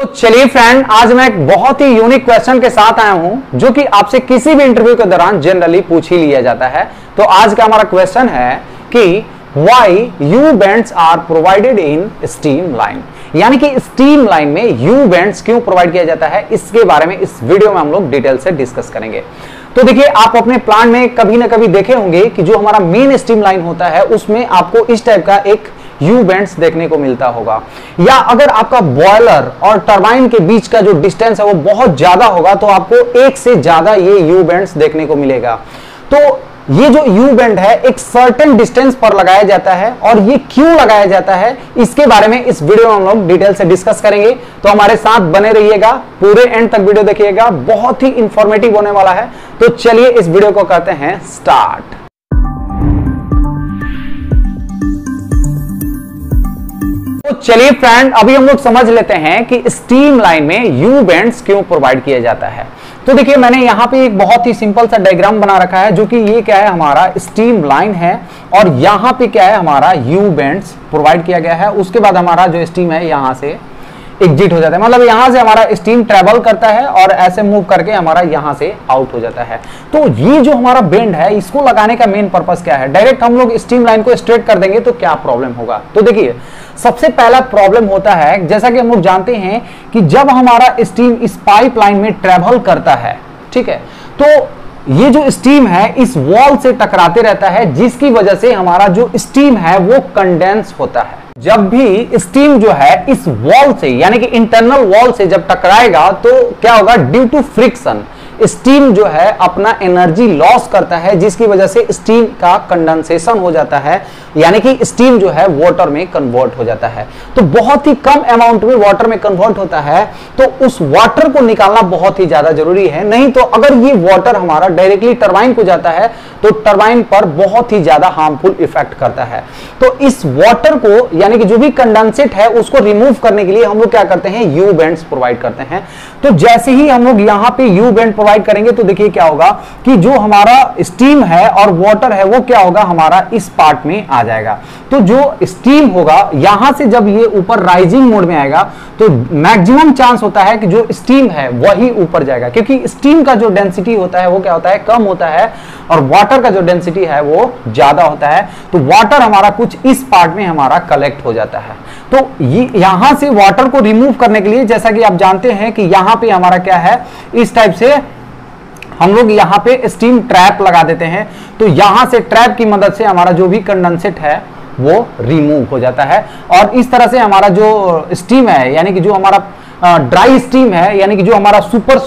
तो चलिए फ्रेंड आज मैं एक बहुत ही यूनिक क्वेश्चन के साथ आया हूँ, जो कि आपसे किसी भी इंटरव्यू के दौरान जनरली पूछ ही लिया जाता है। तो आज का हमारा क्वेश्चन है कि why U bands are provided in steam line यानी कि स्टीम लाइन में यू बैंड्स क्यों प्रोवाइड किया जाता है? इसके बारे में इस वीडियो में हम लोग डिटेल से डिस्कस करेंगे। तो देखिए, आप अपने प्लान में कभी ना कभी देखे होंगे कि जो हमारा मेन स्टीम लाइन होता है, उसमें आपको इस टाइप का एक यू बैंड्स देखने को मिलता होगा। या अगर आपका बॉयलर और टरबाइन के बीच का जो डिस्टेंस है वो बहुत ज़्यादा होगा तो आपको एक से ज़्यादा ये यू बैंड्स देखने को मिलेगा। तो ये जो यू बैंड है, एक सर्टेन डिस्टेंस पर लगाया जाता है और ये क्यों लगाया जाता है, इसके बारे में इस वीडियो में हम लोग डिटेल से डिस्कस करेंगे। तो हमारे साथ बने रहिएगा, पूरे एंड तक वीडियो देखिएगा, बहुत ही इंफॉर्मेटिव होने वाला है। तो चलिए इस वीडियो को करते हैं स्टार्ट तो चलिए फ्रेंड अभी हम लोग समझ लेते हैं कि स्टीम लाइन में यू बैंड क्यों प्रोवाइड किया जाता है। तो देखिए, मैंने यहाँ पे एक बहुत ही सिंपल सा डायग्राम बना रखा है, जो कि ये क्या है, हमारा स्टीम लाइन है, और यहाँ पे क्या है, हमारा यू बैंड प्रोवाइड किया गया है। उसके बाद हमारा जो स्टीम है, यहाँ से एग्जिट हो जाता है। मतलब यहाँ से हमारा स्टीम ट्रेवल करता है और ऐसे मूव करके हमारा यहाँ से आउट हो जाता है। तो ये जो हमारा बेंड है, इसको लगाने का मेन पर्पज क्या है? डायरेक्ट हम लोग स्टीम लाइन को स्ट्रेट कर देंगे तो क्या प्रॉब्लम होगा? तो देखिए, सबसे पहला प्रॉब्लम होता है, जैसा कि हम लोग जानते हैं कि जब हमारा स्टीम इस पाइप लाइन में ट्रेवल करता है, ठीक है तो ये जो स्टीम है, इस वॉल से टकराते रहता है, जिसकी वजह से हमारा जो स्टीम है, वो कंडेंस होता है। जब भी स्टीम जो है, इस वॉल से, यानी कि इंटरनल वॉल से जब टकराएगा तो क्या होगा? ड्यू टू फ्रिक्शन स्टीम जो है अपना एनर्जी लॉस करता है, जिसकी वजह से स्टीम का कंडेंसेशन हो जाता है, यानी कि स्टीम जो है वाटर में कन्वर्ट हो जाता है। तो बहुत ही कम अमाउंट में वाटर में कन्वर्ट होता है तो उस वाटर को निकालना बहुत ही ज़्यादा ज़रूरी है। नहीं तो अगर ये वाटर हमारा डायरेक्टली टरबाइन को जाता है तो टरबाइन पर बहुत ही ज़्यादा हार्मफुल इफ़ेक्ट करता है। तो इस वाटर को, यानी कि जो भी कंडेंसेट है, उसको रिमूव करने के लिए हम लोग क्या करते हैं यू बैंड प्रोवाइड करते हैं। तो जैसे ही हम लोग यहाँ पे यू बैंड प्रोवाइड करेंगे तो देखिए क्या होगा कि जो हमारा स्टीम है और वाटर है, वो क्या होगा? हमारा इस पार्ट में आ जाएगा। तो जो स्टीम होगा, यहाँ से जब ये ऊपर राइजिंग मोड में आएगा तो मैक्सिमम चांस होता है कि जो स्टीम है, वही ऊपर जाएगा। क्योंकि स्टीम का जो डेंसिटी होता है, वो क्या होता है? कम होता है और वाटर का जो डेंसिटी है, वो ज़्यादा होता है। तो वाटर हमारा कुछ इस पार्ट में हमारा कलेक्ट हो जाता है। तो यहाँ से वाटर को रिमूव करने के लिए, जैसा कि आप जानते हैं कि यहाँ पे हमारा क्या है, इस टाइप से हम लोग यहाँ पे स्टीम ट्रैप लगा देते हैं। तो यहाँ से ट्रैप की मदद से हमारा जो भी कंडेंसेट है, वो रिमूव हो जाता है। और इस तरह से हमारा जो स्टीम है, यानी कि जो हमारा ड्राई स्टीम है, यानी कि जो हमारा सुपर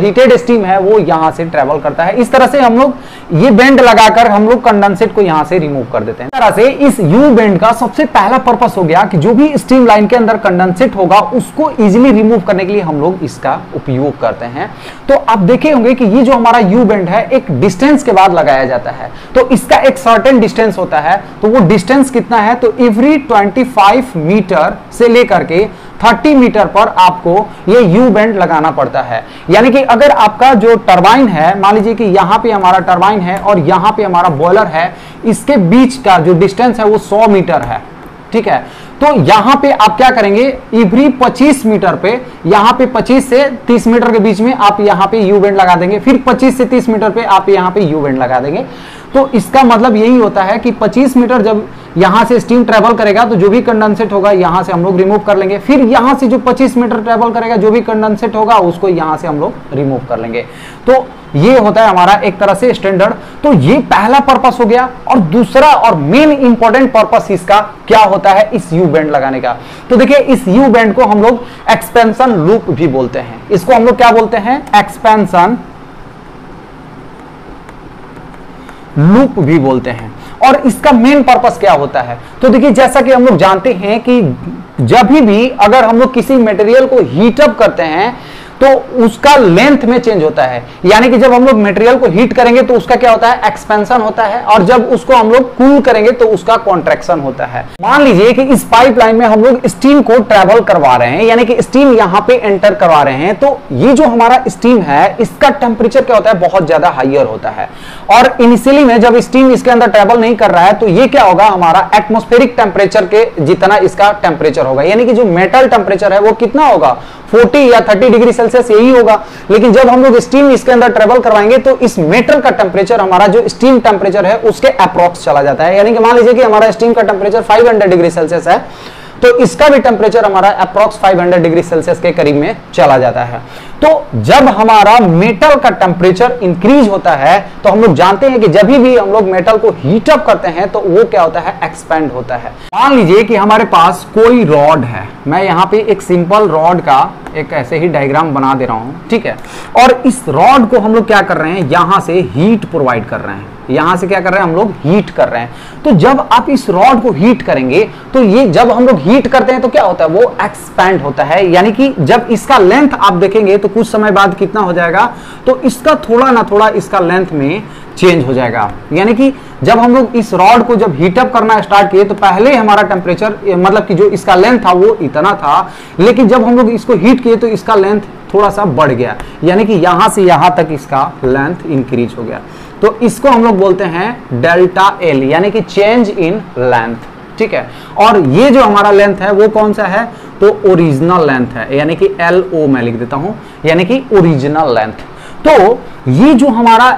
हीटेड स्टीम है, वो यहाँ से ट्रेवल करता है। इस तरह से हम लोग ये बेंड लगाकर हम लोग कंडेंसेट को यहाँ से रिमूव कर देते हैं। इस तरह से इस यू बेंड का सबसे पहला पर्पस हो गया कि जो भी स्टीम लाइन के अंदर कंडेंसेट होगा, उसको इजिली रिमूव करने के लिए हम लोग इसका उपयोग करते हैं। तो आप देखे होंगे कि ये जो हमारा यू बेंड है, एक डिस्टेंस के बाद लगाया जाता है। तो इसका एक सर्टेन डिस्टेंस होता है। तो वो डिस्टेंस कितना है? तो एवरी 25 मीटर से लेकर के 30 मीटर पर आपको ये यू बेंड लगाना पड़ता है। यानी कि अगर आपका जो टरबाइन है, मान लीजिए कि यहाँ पे हमारा टरबाइन है और यहाँ पे हमारा बॉयलर है, इसके बीच का जो डिस्टेंस है वो 100 मीटर है। ठीक है? तो यहाँ पे आप क्या करेंगे? इवरी 25 मीटर पे, यहाँ पे 25 से 30 मीटर के बीच में आप यहाँ पे यू बेंड लगा देंगे। फिर 25 से 30 मीटर पे आप यहाँ पे यू बेंड लगा देंगे। तो इसका मतलब यही होता है कि 25 मीटर जब यहाँ से स्टीम ट्रेवल करेगा तो जो भी कंडेंसेट होगा, यहाँ से हम लोग रिमूव कर लेंगे। फिर यहाँ से जो 25 मीटर ट्रेवल करेगा, जो भी कंडेंसेट होगा, उसको यहाँ से हम लोग रिमूव कर लेंगे। तो ये होता है हमारा एक तरह से स्टैंडर्ड तो ये पहला पर्पस हो गया, और दूसरा और मेन इंपॉर्टेंट पर्पस इसका क्या होता है, इस यू बैंड लगाने का। तो देखिए, इस यू बैंड को हम लोग एक्सपेंशन लूप भी बोलते हैं। इसको हम लोग क्या बोलते हैं? एक्सपेंशन लूप भी बोलते हैं। और इसका मेन पर्पस क्या होता है? तो देखिए, जैसा कि हम लोग जानते हैं कि जब भी अगर हम लोग किसी मटेरियल को हीटअप करते हैं तो उसका लेंथ में चेंज होता है। यानी कि जब हम लोग मेटेरियल को हीट करेंगे तो उसका क्या होता है? एक्सपेंशन होता है। और जब उसको हम लोग कूल करेंगे तो उसका कॉन्ट्रेक्शन होता है। मान लीजिए कि इस पाइपलाइन में हम लोग स्टीम को ट्रेवल करवा रहे हैं, यानी कि स्टीम यहाँ पे एंटर करवा रहे हैं तो ये जो हमारा स्टीम है, इसका टेम्परेचर क्या होता है? बहुत ज़्यादा हाइयर होता है। और इनिशियली में जब स्टीम इसके अंदर ट्रेवल नहीं कर रहा है तो ये क्या होगा? हमारा एटमोस्फेरिक टेम्परेचर के जितना इसका टेम्परेचर होगा। यानी कि जो मेटल टेम्परेचर है, वो कितना होगा? 40 या 30 डिग्री सेल्सियस यही होगा। लेकिन जब हम लोग स्टीम इसके अंदर ट्रेवल करवाएँगे तो इस मेटल का टेम्परेचर हमारा जो स्टीम टेम्परेचर है, उसके अप्रोक्स चला जाता है। यानी कि मान लीजिए कि हमारा स्टीम का टेम्परेचर 500 डिग्री सेल्सियस है तो इसका भी टेम्परेचर हमारा अप्रोक्स 500 डिग्री सेल्सियस के करीब में चला जाता है। तो जब हमारा मेटल का टेम्परेचर इंक्रीज होता है तो हम लोग जानते हैं कि जब भी हम लोग मेटल को हीटअप करते हैं तो वो क्या होता है? एक्सपेंड होता है। मान लीजिए कि हमारे पास कोई रॉड है। मैं यहाँ पे एक सिंपल रॉड का एक ऐसे ही डायग्राम बना दे रहा हूँ, ठीक है? और इस रॉड को हम लोग क्या कर रहे हैं? यहाँ से हीट प्रोवाइड कर रहे हैं। यहाँ से क्या कर रहे हैं, हम लोग हीट कर रहे हैं। तो जब आप इस रॉड को हीट करेंगे तो ये जब हम लोग हीट करते हैं तो क्या होता है, वो एक्सपैंड होता है। यानी कि जब इसका लेंथ आप देखेंगे तो कुछ समय बाद कितना हो जाएगा? तो इसका थोड़ा ना थोड़ा इसका लेंथ में चेंज हो जाएगा। यानी कि जब हम लोग इस रॉड को जब हीटअप करना स्टार्ट किए तो पहले हमारा टेम्परेचर मतलब कि जो इसका लेंथ था, वो इतना था। लेकिन जब हम लोग इसको हीट किए तो इसका लेंथ थोड़ा सा बढ़ गया। यानी कि यहाँ से यहाँ तक इसका लेंथ इंक्रीज हो गया। तो इसको हम लोग बोलते हैं डेल्टा एल, यानी कि चेंज इन लेंथ, ठीक है? और ये जो हमारा लेंथ है, वो कौन सा है? तो ओरिजिनल लेंथ है, यानी कि एल ओ मैं लिख देता हूँ, यानी कि ओरिजिनल लेंथ। तो ये जो हमारा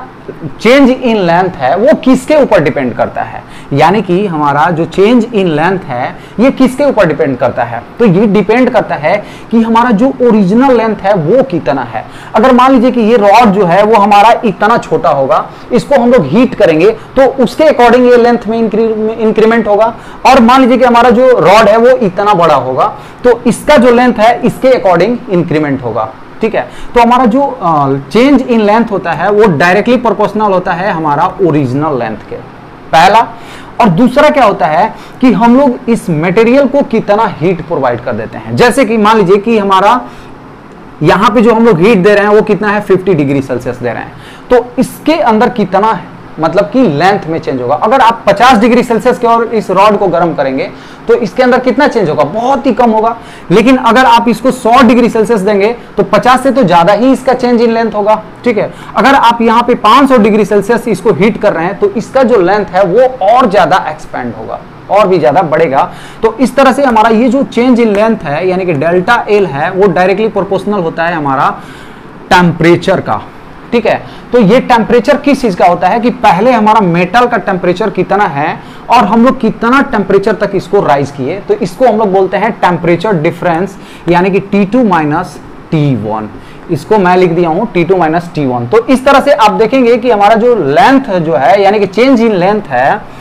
चेंज इन लेंथ है, वो किसके ऊपर डिपेंड करता है? यानी कि हमारा जो चेंज इन लेंथ है, ये किसके ऊपर डिपेंड करता है? तो ये डिपेंड करता है कि हमारा जो ओरिजिनल लेंथ है, वो कितना है। अगर मान लीजिए कि ये रॉड जो है, वो हमारा इतना छोटा होगा, इसको हम लोग हीट करेंगे तो उसके अकॉर्डिंग ये लेंथ में इंक्रीमेंट होगा। और मान लीजिए कि हमारा जो रॉड है, वो इतना बड़ा होगा तो इसका जो लेंथ है, इसके अकॉर्डिंग इंक्रीमेंट होगा। ठीक है? तो हमारा जो चेंज इन लेंथ होता है, वो डायरेक्टली प्रोपोर्शनल होता है हमारा ओरिजिनल लेंथ के। पहला। और दूसरा क्या होता है कि हम लोग इस मटेरियल को कितना हीट प्रोवाइड कर देते हैं। जैसे कि मान लीजिए कि हमारा, यहाँ पे जो हम लोग हीट दे रहे हैं, वो कितना है? 50 डिग्री सेल्सियस दे रहे हैं। तो इसके अंदर कितना मतलब कि लेंथ में चेंज होगा। अगर आप 50 डिग्री सेल्सियस के और इस रॉड को गर्म करेंगे तो इसके अंदर कितना चेंज होगा? बहुत ही कम होगा। लेकिन अगर आप इसको 100 डिग्री सेल्सियस देंगे तो 50 से तो ज़्यादा ही इसका चेंज इन लेंथ होगा। ठीक है? अगर आप यहाँ पे 500 डिग्री सेल्सियस इसको हीट कर रहे हैं तो इसका जो लेंथ है, वो और ज़्यादा एक्सपेंड होगा। और भी ज़्यादा बढ़ेगा। तो इस तरह से हमारा ये जो चेंज इन लेंथ है, यानी कि डेल्टा एल है, वो डायरेक्टली प्रोपोर्शनल होता है हमारा टेम्परेचर का। ठीक है? तो ये टेम्परेचर किस चीज़ का होता है कि पहले हमारा मेटल का टेम्परेचर कितना है और हम लोग कितना टेम्परेचर तक इसको राइज किए? तो इसको हम लोग बोलते हैं टेम्परेचर डिफरेंस यानी कि T two minus T one इसको मैं लिख दिया हूँ T two minus T one तो इस तरह से आप देखेंगे कि हमारा जो लेंथ जो है, यानी कि चेंज इन लेंथ है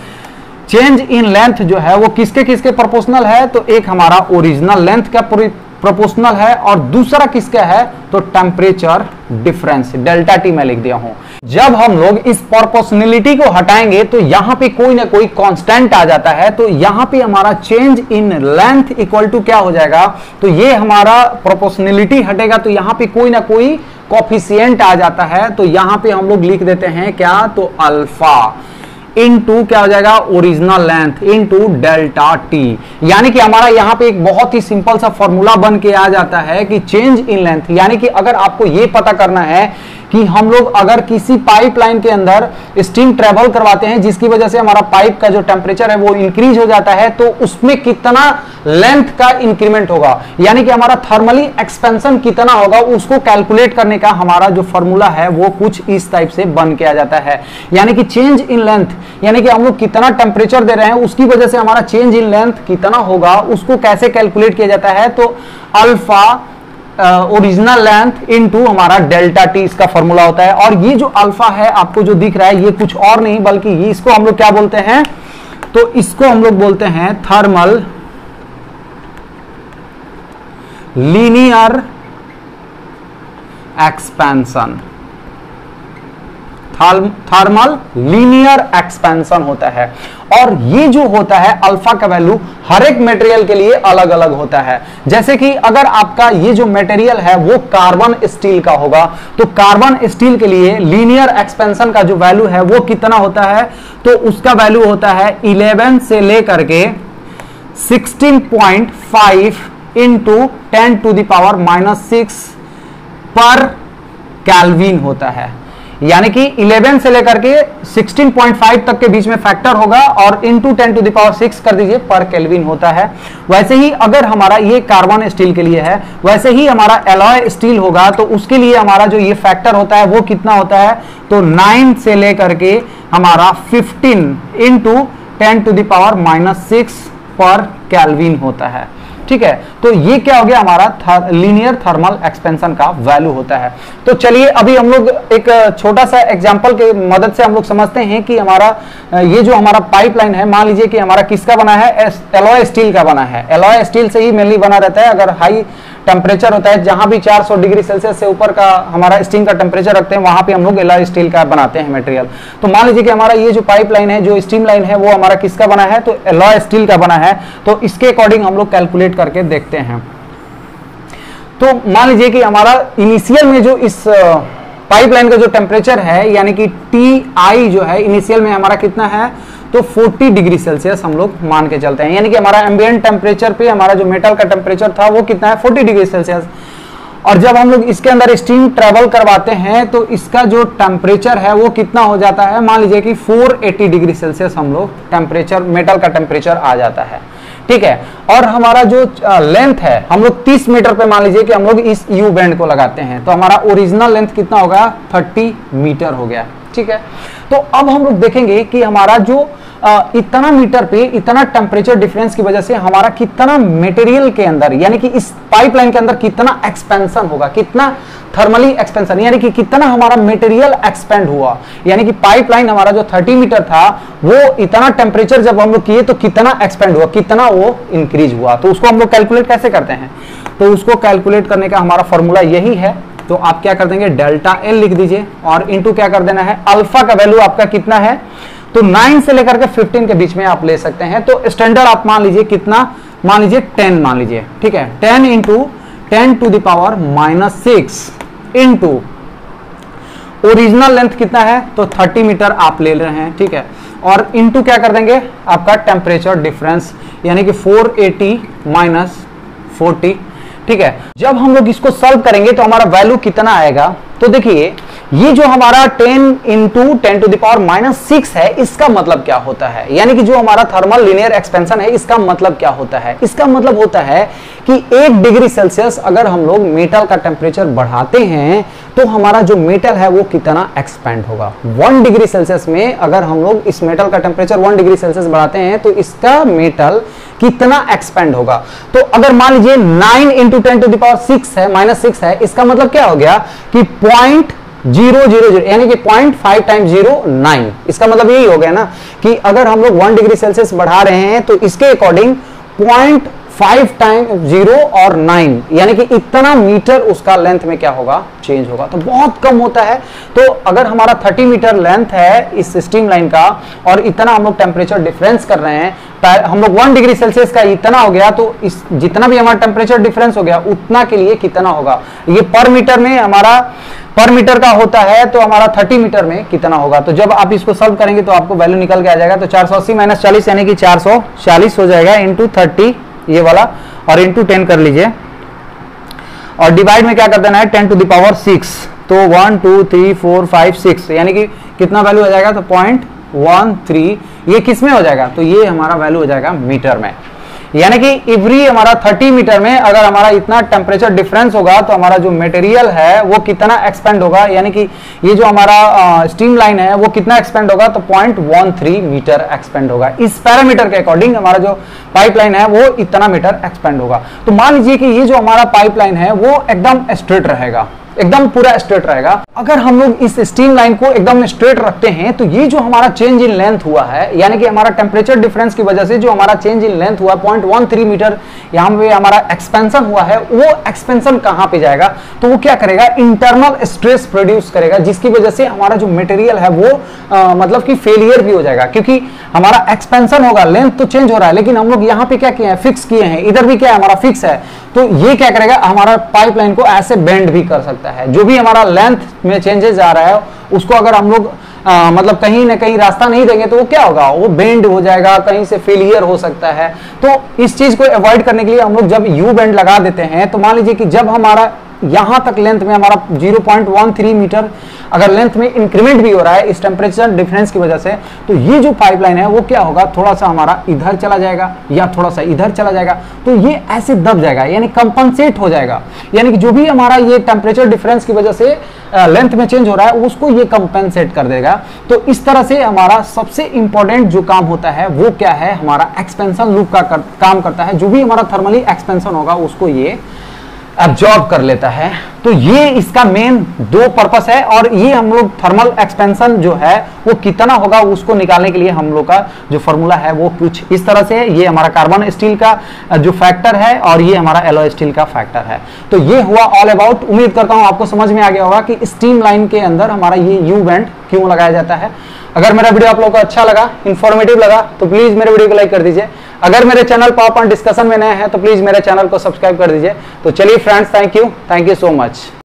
चेंज इन लेंथ जो है, वो किसके किसके प्रोपोर्शनल है तो एक हमारा ओरिजिनल लेंथ का प्रोपोर्शनल है और दूसरा किसका है तो टेम्परेचर डिफरेंस डेल्टा टी मैं लिख दिया हूँ। जब हम लोग इस प्रोपोर्शनलिटी को हटाएँगे तो यहाँ पे कोई ना कोई कांस्टेंट आ जाता है तो यहाँ पे हमारा change in length equal to क्या हो जाएगा तो ये हमारा प्रोपोर्शनलिटी हटेगा तो यहाँ पे कोई ना कोई कॉफिशियंट आ जाता है तो यहाँ पे हम लोग लिख देते हैं क्या तो अल्फ़ा इन टू क्या हो जाएगा? Original length into delta T. यानी कि हमारा यहाँ पे एक बहुत ही सिंपल सा फॉर्मूला बन के आ जाता है कि चेंज इन लेंथ। यानी कि अगर आपको ये पता करना है कि हम लोग अगर किसी पाइपलाइन के अंदर स्टीम ट्रेवल करवाते हैं, जिसकी वजह से हमारा पाइप का जो टेम्परेचर है वो इंक्रीज हो जाता है तो उसमें कितना लेंथ का इंक्रीमेंट होगा? यानी कि हमारा थर्मली एक्सपेंशन कितना होगा, उसको कैलकुलेट करने का हमारा जो फॉर्मूला है, वो कुछ इस टाइप से बन के आ जाता है। यानी कि चेंज इन लेंथ यानी कि हम लोग कितना टेम्परेचर दे रहे हैं, उसकी वजह से हमारा चेंज इन लेंथ कितना होगा, उसको कैसे कैलकुलेट किया जाता है तो अल्फ़ा ओरिजिनल लेंथ इनटू हमारा डेल्टा टी इसका फॉर्मूला होता है। और ये जो अल्फ़ा है, आपको जो दिख रहा है, ये कुछ और नहीं, बल्कि ये इसको हम लोग क्या बोलते हैं? तो इसको हम लोग बोलते हैं thermal linear expansion thermal linear expansion होता है। और ये जो होता है अल्फ़ा का वैल्यू हर एक मटेरियल के लिए अलग अलग होता है। जैसे कि अगर आपका ये जो मटेरियल है, वो कार्बन स्टील का होगा तो कार्बन स्टील के लिए लीनियर एक्सपेंशन का जो वैल्यू है, वो कितना होता है? तो उसका वैल्यू होता है 11 से लेकर के 16.5 into ten to the power minus six पर कैलविन होता है। यानी कि 11 से लेकर के 16.5 तक के बीच में फैक्टर होगा और into ten to the power six कर दीजिए, पर केल्विन होता है। वैसे ही अगर हमारा ये कार्बन स्टील के लिए है, वैसे ही हमारा एलॉय स्टील होगा तो उसके लिए हमारा जो ये फैक्टर होता है, वो कितना होता है? तो 9 से लेकर के हमारा 15 into ten to the power minus six पर कैलविन होता है। ठीक है? तो ये क्या हो गया हमारा लीनियर थर्मल एक्सपेंशन का वैल्यू होता है। तो चलिए, अभी हम लोग एक छोटा सा एग्ज़ाम्पल के मदद से हम लोग समझते हैं कि हमारा ये जो हमारा पाइपलाइन है, मान लीजिए कि हमारा किसका बना है? एलोय स्टील का बना है। एलॉय स्टील से ही मेनली बना रहता है। अगर हाई टेम्परेचर होता है, जहाँ भी 400 डिग्री सेल्सियस से ऊपर का हमारा स्टीम का टेम्परेचर रखते हैं, वहाँ पे हम लोग एलॉय स्टील का बनाते हैं मटेरियल तो मान लीजिए कि हमारा ये जो पाइपलाइन है, जो स्टीम लाइन है, वो हमारा किसका बना है? तो एलॉय स्टील का बना है। तो इसके अकॉर्डिंग हम लोग कैलकुलेट करके देखते हैं। तो मान लीजिए कि हमारा इनिशियल में जो इस पाइपलाइन का जो टेम्परेचर है, यानी कि टी आई जो है इनिशियल में हमारा कितना है? तो 40 डिग्री सेल्सियस हम लोग मान के चलते हैं। यानी कि हमारा एम्बियंट टेम्परेचर पे हमारा जो मेटल का टेम्परेचर था, वो कितना है? 40 डिग्री सेल्सियस। और जब हम लोग इसके अंदर स्टीम ट्रेवल करवाते हैं तो इसका जो टेम्परेचर है, वो कितना हो जाता है? मान लीजिए कि 480 डिग्री सेल्सियस हम लोग टेम्परेचर मेटल का टेम्परेचर आ जाता है। ठीक है? और हमारा जो लेंथ है, हम लोग 30 मीटर पे मान लीजिए कि हम लोग इस यू बैंड को लगाते हैं तो हमारा ओरिजिनल लेंथ कितना होगा? 30 मीटर हो गया। ठीक है? तो अब हम लोग देखेंगे कि हमारा जो इतना मीटर पे, इतना टेम्परेचर डिफरेंस की वजह से हमारा कितना मटेरियल के अंदर, यानी कि इस पाइपलाइन के अंदर कितना एक्सपेंशन होगा, कितना थर्मली एक्सपेंशन यानी कि कितना हमारा मटेरियल एक्सपेंड हुआ, यानी कि पाइपलाइन हमारा जो 30 मीटर था, वो इतना टेम्परेचर जब हम लोग किए तो कितना एक्सपेंड हुआ, कितना वो इंक्रीज हुआ। तो उसको हम लोग कैलकुलेट कैसे करते हैं? तो उसको कैलकुलेट करने का हमारा फॉर्मूला यही है। तो आप क्या कर देंगे डेल्टा एल लिख दीजिए और इंटू क्या कर देना है? अल्फ़ा का वैल्यू आपका कितना है? तो 9 से लेकर के 15 के बीच में आप ले सकते हैं। तो स्टैंडर्ड आप मान लीजिए कितना? मान लीजिए 10 मान लीजिए, ठीक है? 10 into ten to the power minus six into original length कितना है? तो 30 मीटर आप ले रहे हैं, ठीक है? और इंटू क्या कर देंगे? आपका टेम्परेचर डिफरेंस यानी कि 480 एटी माइनस फोर्टी ठीक है? जब हम लोग इसको सॉल्व करेंगे तो हमारा वैल्यू कितना आएगा? तो देखिए ये जो हमारा 10 into ten to the power minus six है, इसका मतलब क्या होता है? यानी कि जो हमारा थर्मल लिनियर एक्सपेंशन है, इसका मतलब क्या होता है? इसका मतलब होता है कि एक डिग्री सेल्सियस अगर हम लोग मेटल का टेम्परेचर बढ़ाते हैं तो हमारा जो मेटल है वो कितना एक्सपेंड होगा? वन डिग्री सेल्सियस में अगर हम लोग इस मेटल का टेम्परेचर वन डिग्री सेल्सियस बढ़ाते हैं तो इसका मेटल कितना एक्सपेंड होगा? तो अगर मान लीजिए nine into ten to the power six है माइनस सिक्स है, इसका मतलब क्या हो गया कि पॉइंट ज़ीरो ज़ीरो ज़ीरो, यानी कि point five time zero nine. इसका मतलब यही हो गया ना कि अगर हम लोग वन डिग्री सेल्सियस बढ़ा रहे हैं तो इसके according point five time zero और नाइन यानी कि इतना मीटर उसका लेंथ में क्या होगा? चेंज होगा। तो बहुत कम होता है। तो अगर हमारा 30 मीटर लेंथ है इस स्टीम लाइन का और इतना हम लोग टेम्परेचर डिफरेंस कर रहे हैं हम लोग वन डिग्री सेल्सियस का इतना हो गया तो इस, जितना भी हमारा टेम्परेचर डिफरेंस हो गया, उतना के लिए कितना होगा? ये पर मीटर में हमारा पर मीटर का होता है तो हमारा 30 मीटर में कितना होगा? तो जब आप इसको सॉल्व करेंगे तो आपको वैल्यू निकल के आ जाएगा। तो 480 सौ अस्सी माइनस चालीस, यानी कि 440 हो जाएगा इंटू थर्टी ये वाला, और इंटू टेन कर लीजिए। और डिवाइड में क्या कर देना है? Ten to the power six तो one two three four five six यानी कि कितना वैल्यू हो जाएगा? तो पॉइंट वन थ्री ये किसमें हो जाएगा? तो ये हमारा वैल्यू हो जाएगा मीटर में। यानी कि इवरी हमारा 30 मीटर में अगर हमारा इतना टेम्परेचर डिफरेंस होगा तो हमारा जो मटेरियल है, वो कितना एक्सपेंड होगा? यानी कि ये जो हमारा स्टीम लाइन है, वो कितना एक्सपेंड होगा? तो point one three metre expand होगा। इस पैरामीटर के अकॉर्डिंग हमारा जो पाइपलाइन है, वो इतना मीटर एक्सपेंड होगा। तो मान लीजिए कि ये जो हमारा पाइपलाइन है, वो एकदम स्ट्रेट रहेगा। एकदम पूरा स्ट्रेट रहेगा। अगर हम लोग इस स्टीम लाइन को एकदम स्ट्रेट रखते हैं तो ये जो हमारा चेंज इन लेंथ हुआ है यानी कि हमारा टेम्परेचर डिफरेंस की वजह से जो हमारा चेंज इन लेंथ हुआ पॉइंट वन थ्री मीटर यहाँ पे हमारा एक्सपेंशन हुआ है वो एक्सपेंशन कहाँ पे जाएगा? तो वो क्या करेगा? इंटरनल स्ट्रेस प्रोड्यूस करेगा जिसकी वजह से हमारा जो मटेरियल है वो आ, मतलब कि फेलियर भी हो जाएगा। क्योंकि हमारा एक्सपेंशन होगा लेंथ तो चेंज हो रहा है लेकिन हम लोग यहाँ पे क्या किए हैं? फिक्स किए हैं। इधर भी क्या है? हमारा फिक्स है। तो ये क्या करेगा? हमारा पाइपलाइन को ऐसे बेंड भी कर सकता है। जो भी हमारा लेंथ में चेंजेस आ रहा है उसको अगर हम लोग आ, मतलब कहीं ना कहीं रास्ता नहीं देंगे तो वो क्या होगा? वो बेंड हो जाएगा कहीं से फेलियर हो सकता है। तो इस चीज़ को अवॉइड करने के लिए हम लोग जब यू बेंड लगा देते हैं तो मान लीजिए कि जब हमारा यहाँ तक लेंथ में हमारा 0.13 मीटर अगर लेंथ में इंक्रीमेंट भी हो रहा है इस टेम्परेचर डिफरेंस की वजह से तो ये जो पाइपलाइन है वो क्या होगा? थोड़ा सा हमारा इधर चला जाएगा या थोड़ा सा इधर चला जाएगा। तो ये ऐसे दब जाएगा यानी कंपनसेट हो जाएगा। यानी कि जो भी हमारा ये टेम्परेचर डिफरेंस की वजह से लेंथ में चेंज हो रहा है उसको ये कंपेंसेट कर देगा। तो इस तरह से हमारा सबसे इंपॉर्टेंट जो काम होता है वो क्या है? हमारा एक्सपेंशन लूप का कर, काम करता है। जो भी हमारा थर्मली एक्सपेंशन होगा उसको ये एब्जॉर्ब कर लेता है तो ये इसका मेन दो पर्पस है और ये हम लोग थर्मल एक्सपेंशन जो है, वो कितना होगा उसको निकालने के लिए हम लोग का जो फॉर्मूला है, वो कुछ इस तरह से है। ये हमारा कार्बन स्टील का जो फैक्टर है और ये हमारा एलो स्टील का फैक्टर है। तो ये हुआ ऑल अबाउट उम्मीद करता हूँ आपको समझ में आ गया होगा कि स्टीम लाइन के अंदर हमारा ये यू बैंड क्यों लगाया जाता है। अगर मेरा वीडियो आप लोग को अच्छा लगा इन्फॉर्मेटिव लगा तो प्लीज़ मेरे वीडियो को लाइक कर दीजिए। अगर मेरे चैनल पावर पॉइंट डिस्कशन में नए हैं तो प्लीज़ मेरे चैनल को सब्सक्राइब कर दीजिए। तो चलिए friends thank you thank you so much